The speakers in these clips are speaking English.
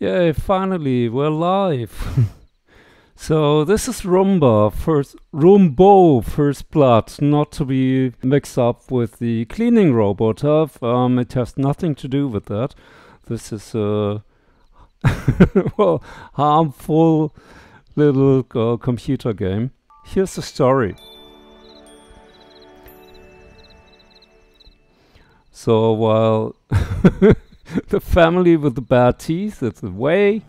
Yay, finally, we're live. so this is Roombo, first Roombo First Blood, not to be mixed up with the cleaning robot. Um, it has nothing to do with that. This is a well harmful little uh, computer game. Here's the story. So while the family with the bad teeth is away.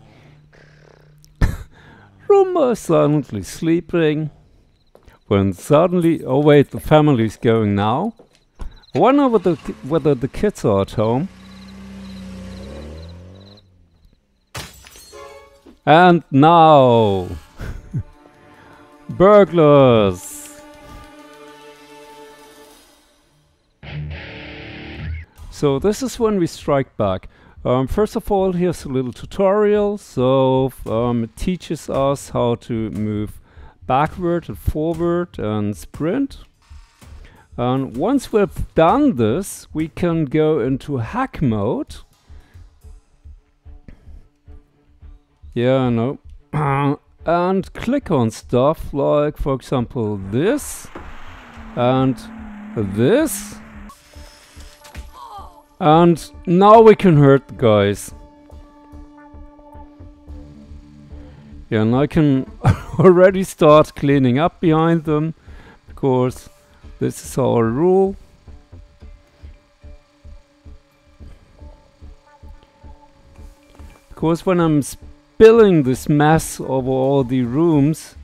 Roombo is silently sleeping. When suddenly, oh wait, the family's going now. I wonder whether, whether the kids are at home. And now, burglars. So this is when we strike back. Um, first of all, here's a little tutorial. So um, it teaches us how to move backward and forward and sprint. And once we've done this, we can go into hack mode. Yeah, no. and click on stuff like, for example, this and this and now we can hurt guys. Yeah, and I can already start cleaning up behind them because this is our rule. Because when I'm spilling this mess over all the rooms,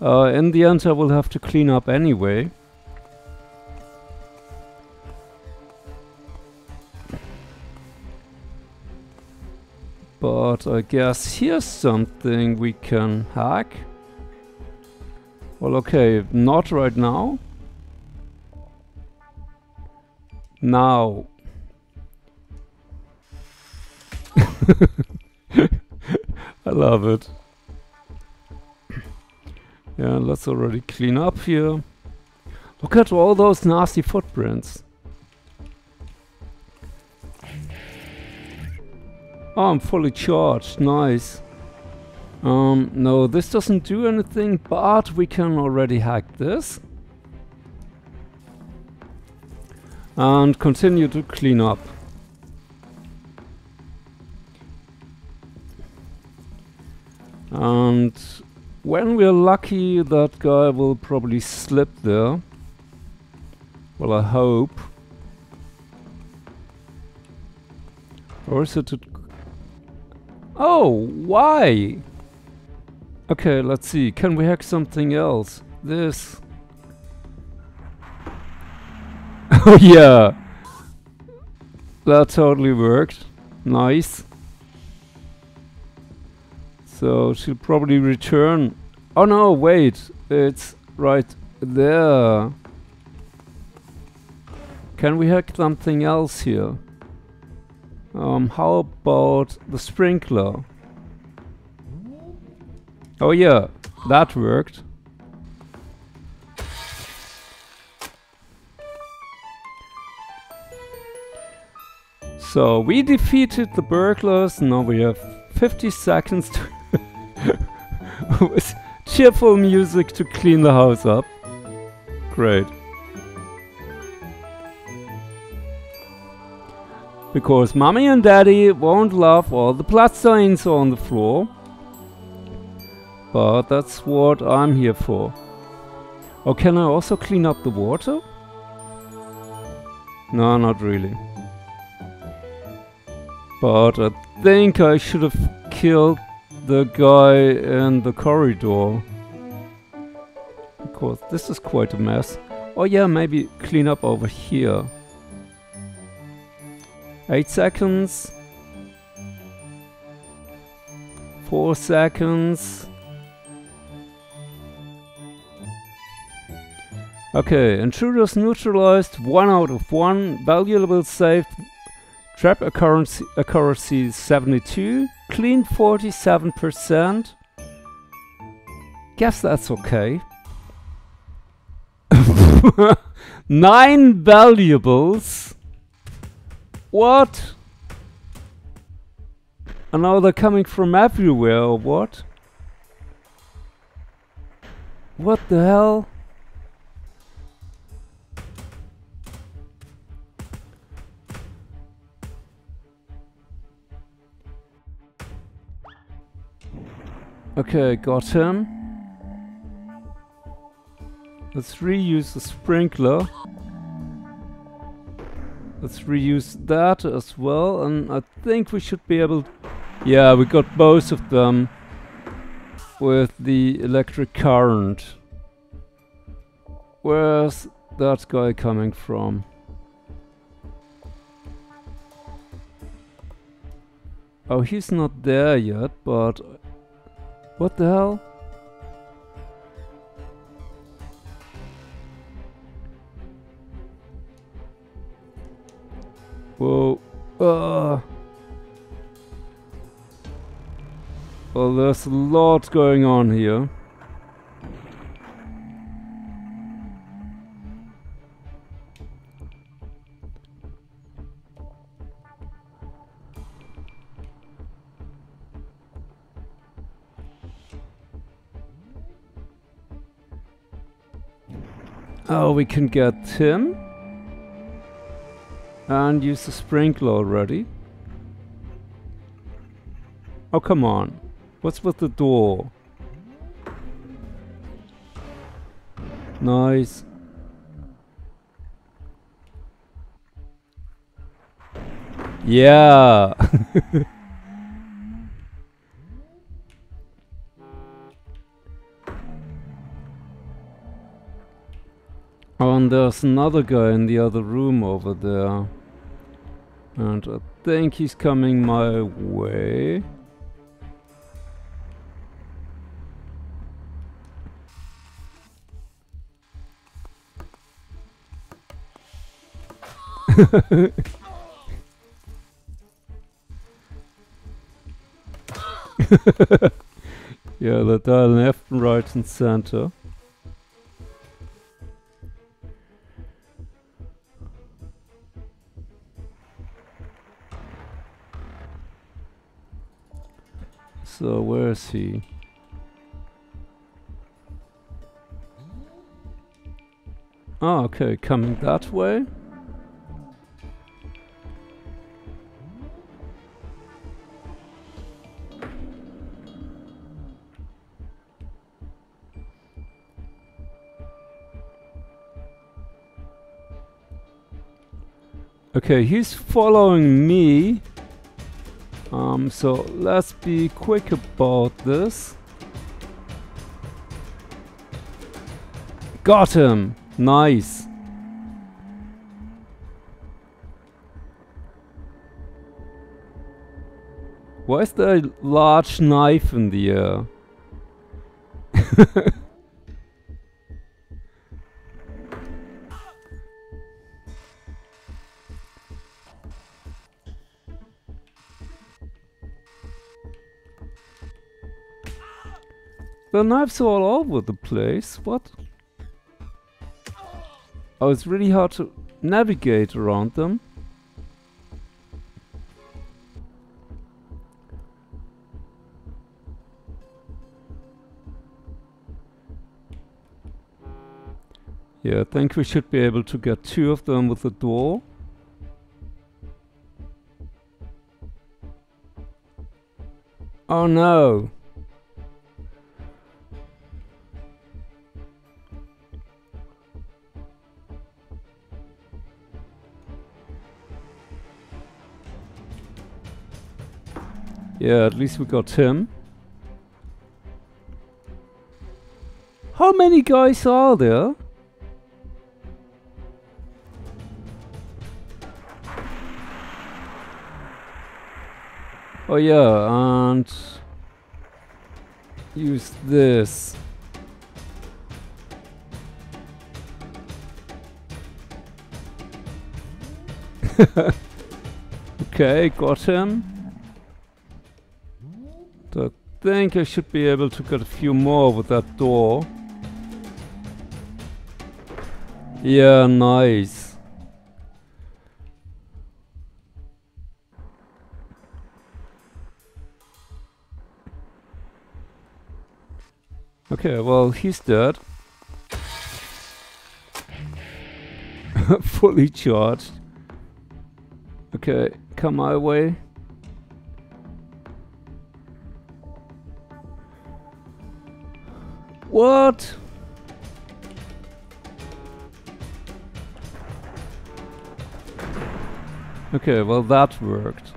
uh, in the end I will have to clean up anyway. But I guess here's something we can hack. Well, okay, not right now. Now. I love it. Yeah, let's already clean up here. Look at all those nasty footprints. Oh, I'm fully charged. Nice. Um, no, this doesn't do anything, but we can already hack this. And continue to clean up. And when we're lucky, that guy will probably slip there. Well, I hope. Or is it Oh, why? Okay, let's see. Can we hack something else? This. oh yeah. That totally worked. Nice. So she'll probably return. Oh no, wait. It's right there. Can we hack something else here? Um, how about the sprinkler? Oh yeah, that worked. So we defeated the burglars, now we have 50 seconds with cheerful music to clean the house up. Great. Because mommy and daddy won't love all the blood stains on the floor. But that's what I'm here for. Or can I also clean up the water? No, not really. But I think I should have killed the guy in the corridor. Because this is quite a mess. Oh yeah, maybe clean up over here. 8 seconds. 4 seconds. Okay, intruders neutralized, 1 out of 1, valuables saved, trap accuracy, accuracy 72, clean 47%. Guess that's okay. 9 valuables. What? And now they're coming from everywhere, or what? What the hell? Okay, got him. Let's reuse the sprinkler. Let's reuse that as well, and I think we should be able... Yeah, we got both of them with the electric current. Where's that guy coming from? Oh, he's not there yet, but... What the hell? Whoa. Uh. Well, there's a lot going on here. Oh, we can get Tim. And use the sprinkler already. Oh, come on. What's with the door? Nice. Yeah. oh, and there's another guy in the other room over there. And I think he's coming my way. yeah, the dial left and right and center. So where is he? Oh, okay, coming that way. Okay, he's following me. Um, so let's be quick about this. Got him! Nice. Why is there a large knife in the air? The knives are all over the place. What? Oh, it's really hard to navigate around them. Yeah, I think we should be able to get two of them with the door. Oh no! Yeah, at least we got him. How many guys are there? Oh yeah, and use this. okay, got him. So I think I should be able to get a few more with that door. Yeah, nice. Okay, well, he's dead. Fully charged. Okay, come my way. What? Okay, well that worked.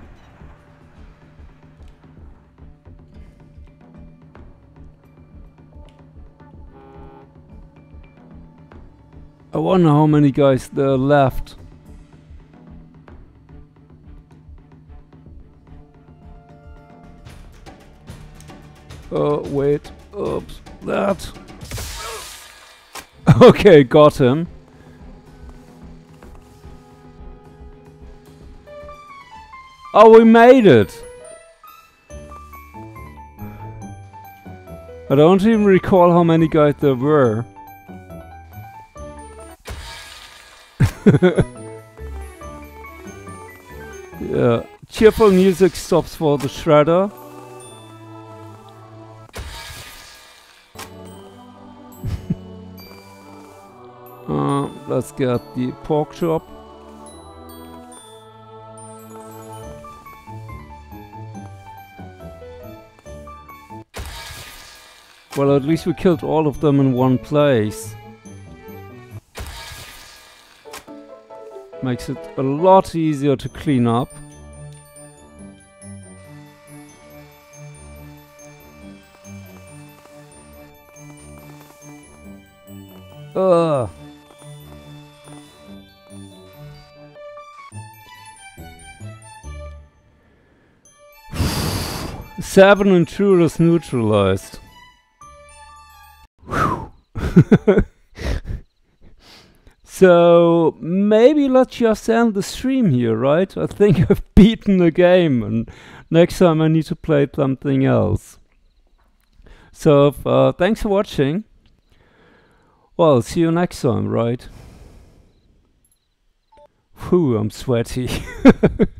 I wonder how many guys there left. Oh, wait. Oops. That. okay, got him. Oh, we made it! I don't even recall how many guys there were. yeah, cheerful music stops for the shredder. let's get the pork chop. Well, at least we killed all of them in one place. Makes it a lot easier to clean up. 7 and 2 is neutralized. so maybe let's just end the stream here, right? I think I've beaten the game and next time I need to play something else. So uh, thanks for watching. Well, see you next time, right? Whew, I'm sweaty.